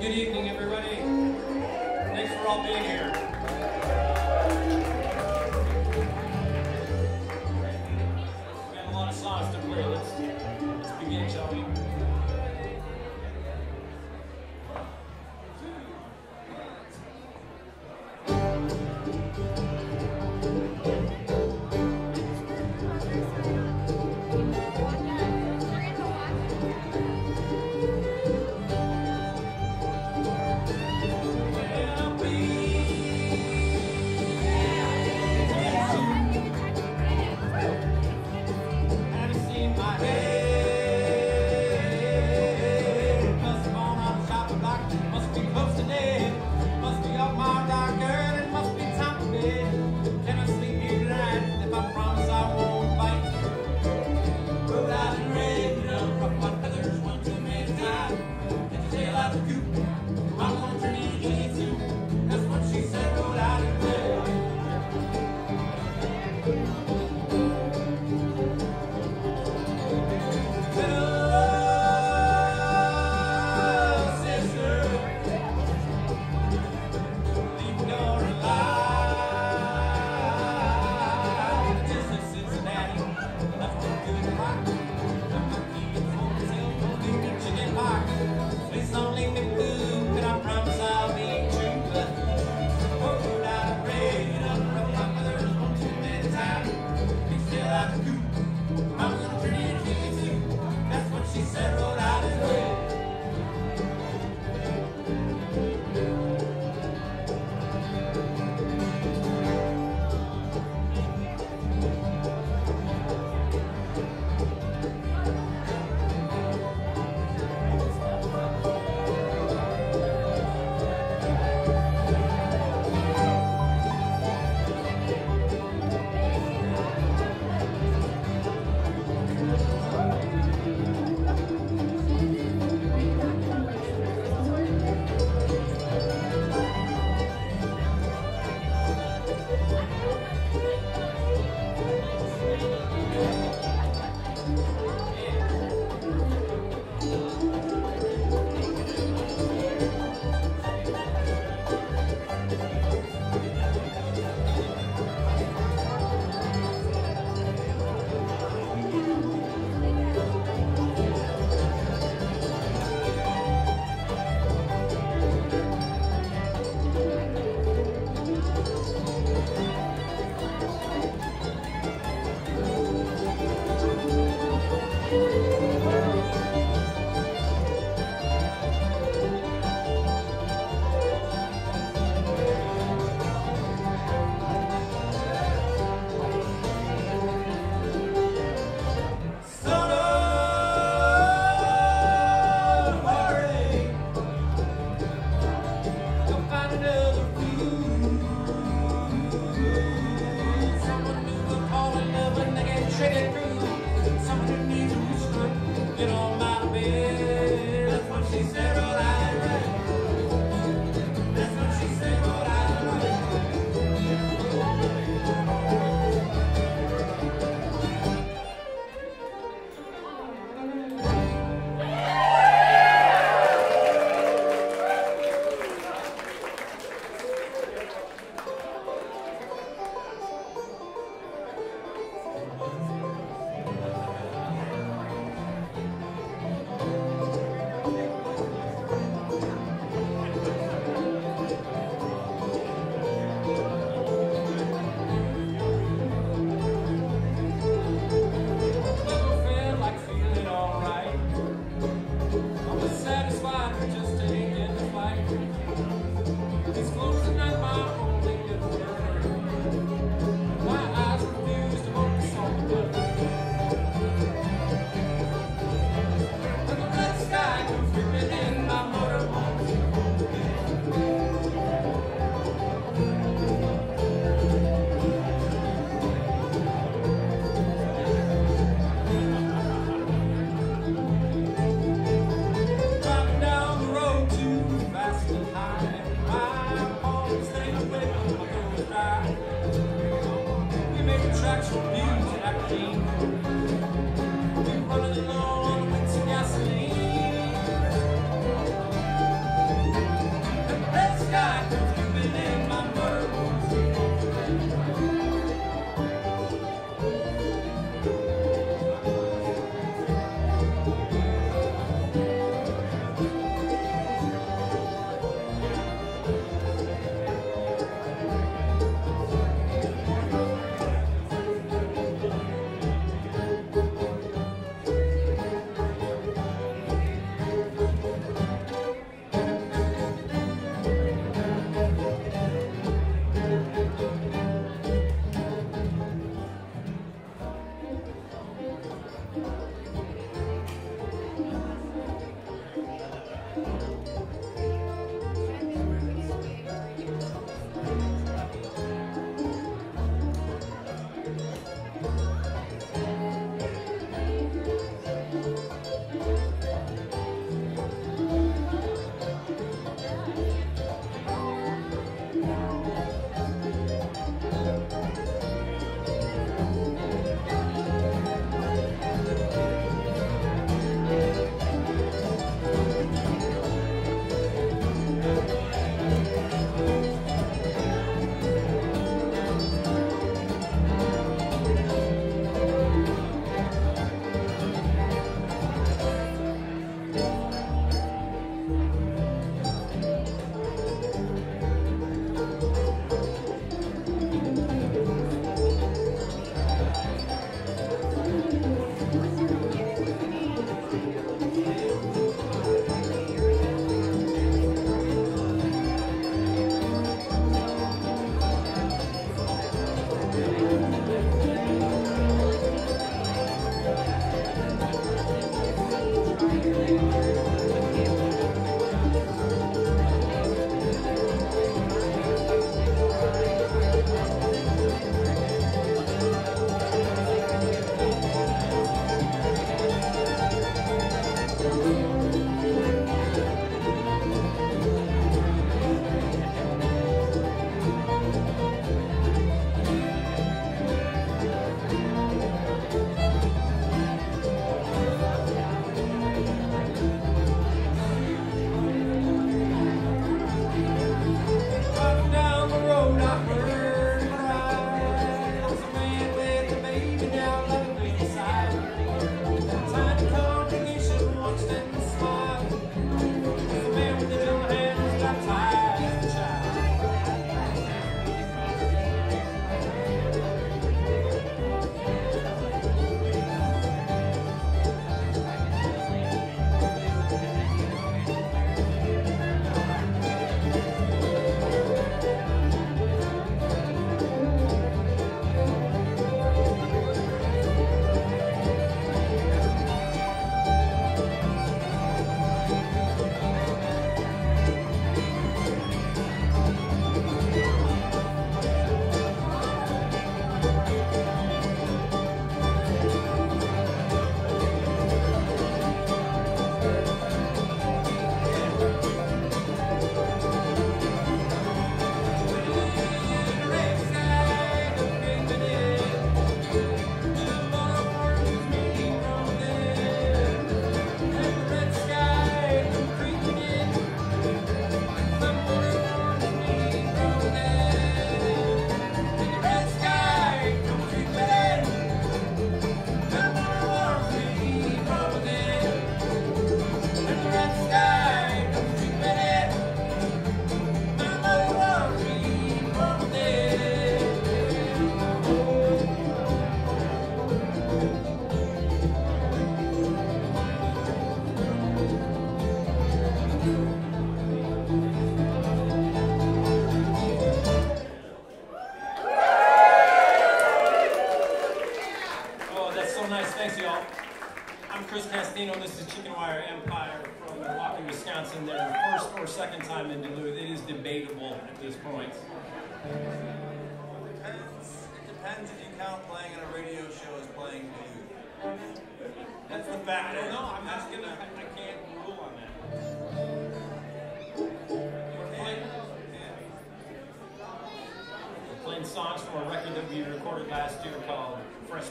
Good evening,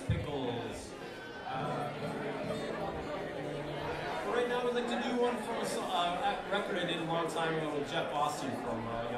pickles. Uh, right now, we'd like to do one from a, uh, record I did a long time ago with Jeff Austin from. Uh,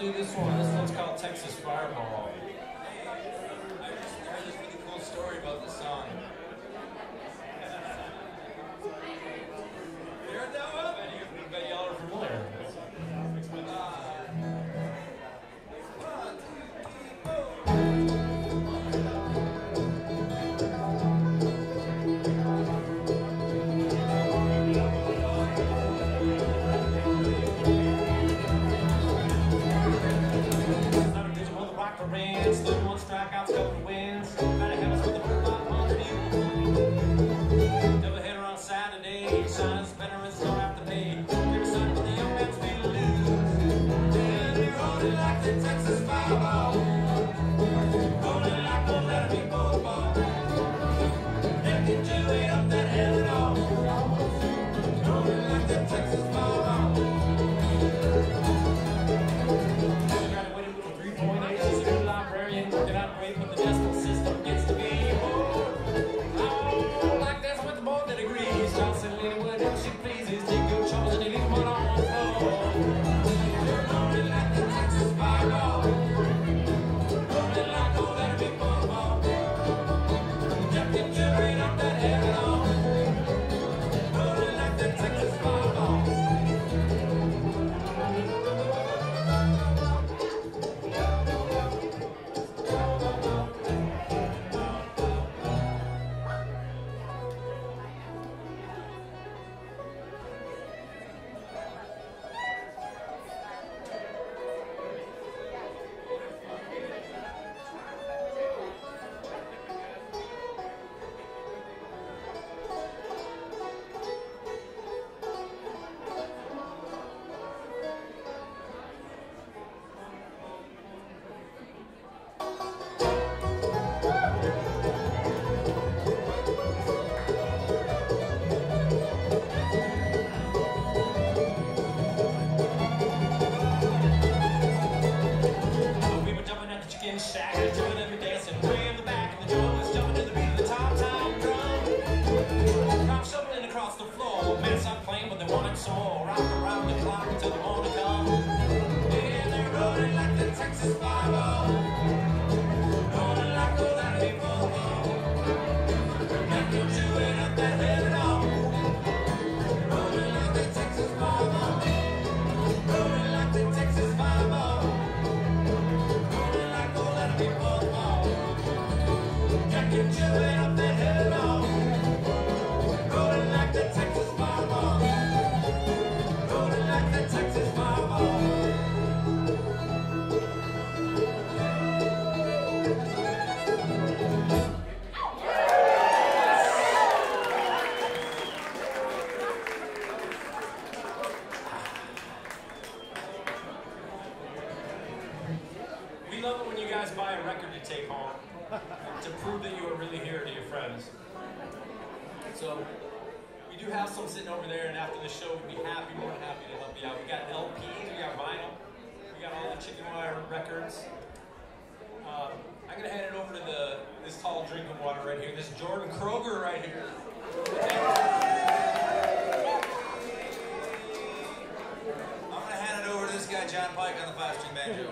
do this one. to prove that you are really here to your friends. So we do have some sitting over there, and after the show, we'd be happy, more than happy to help you out. We got LPs, we got vinyl, we got all the chicken wire records. Um, I'm gonna hand it over to the this tall drink of water right here. This Jordan Kroger right here. I'm gonna hand it over to this guy John Pike on the five string banjo.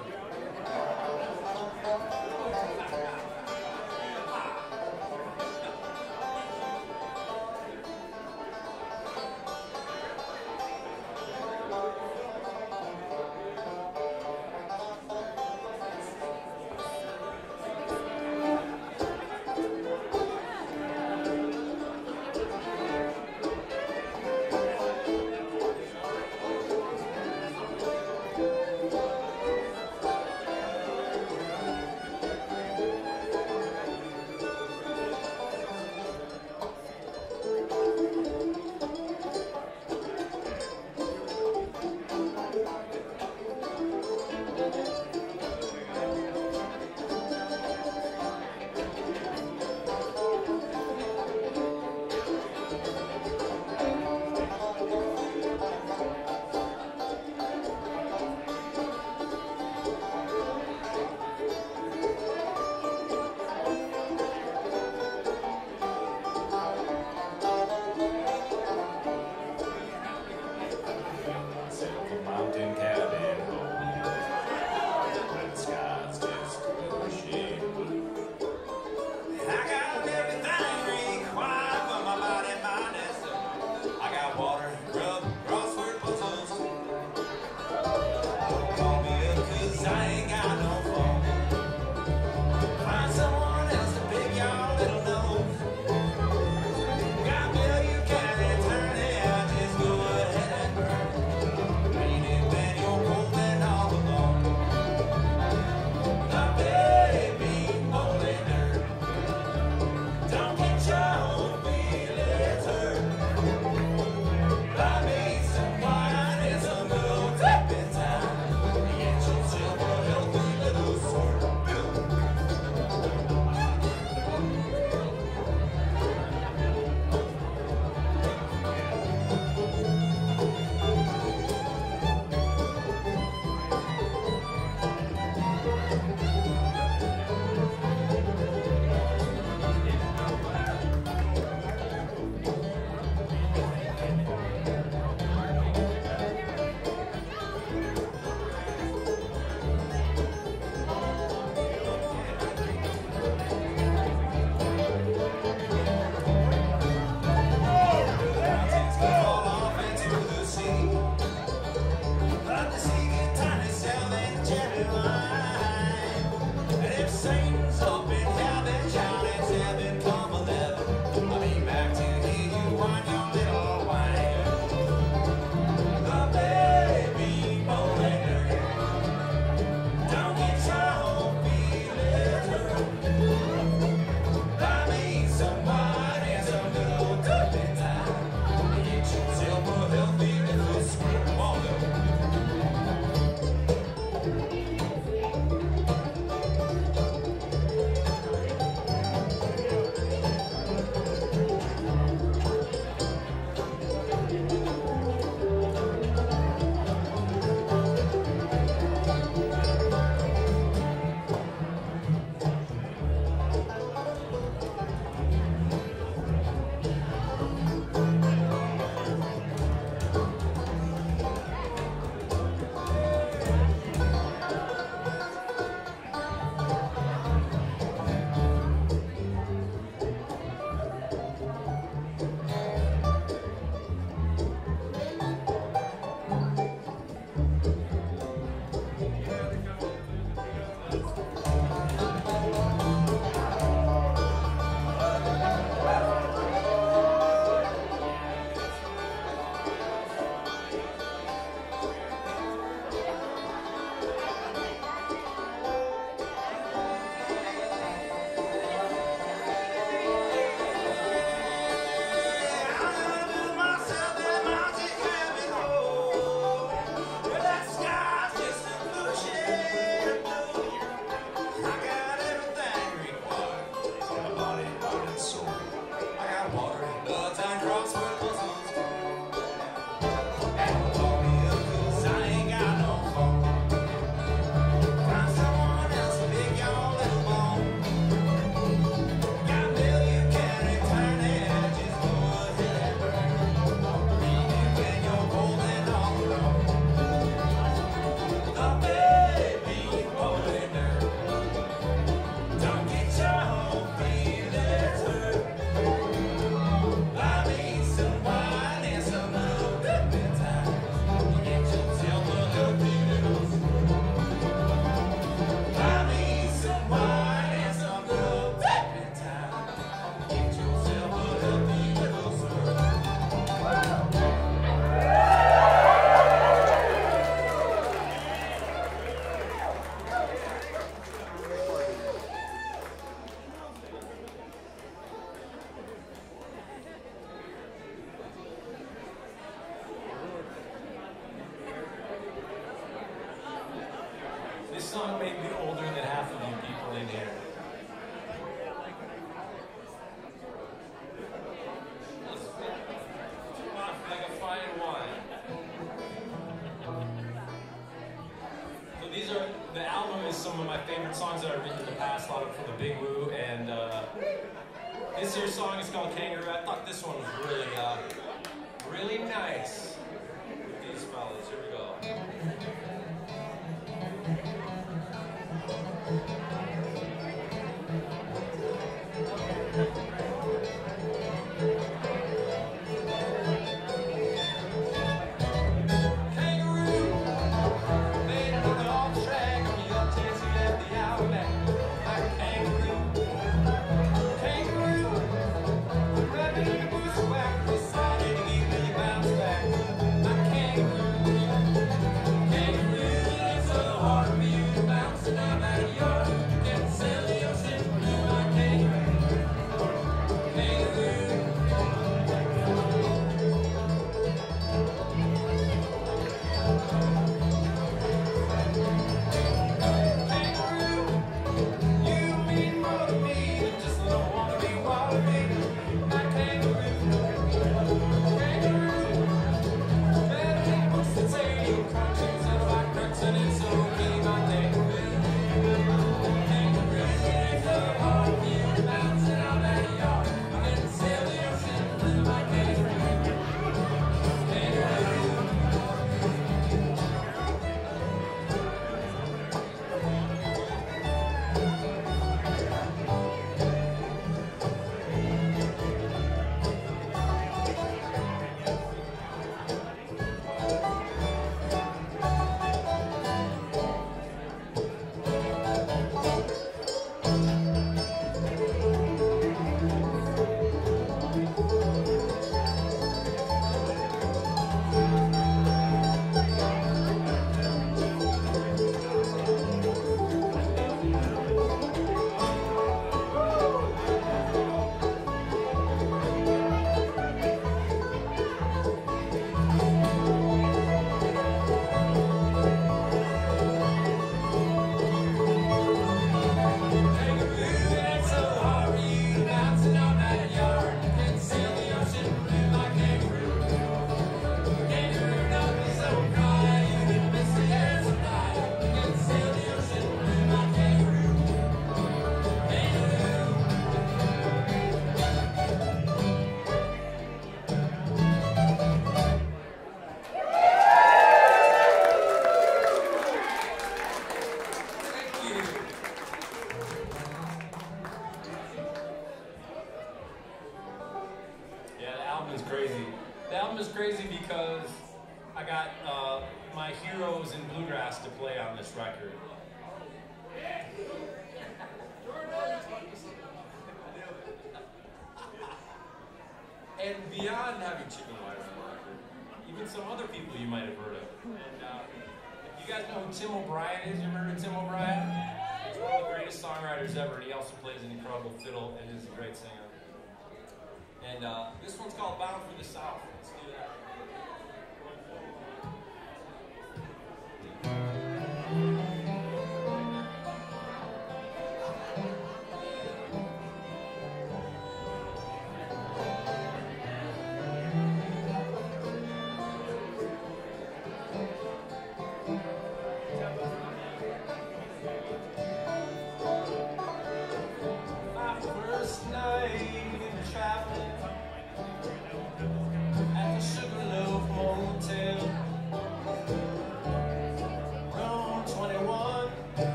This one's called Bound for the South.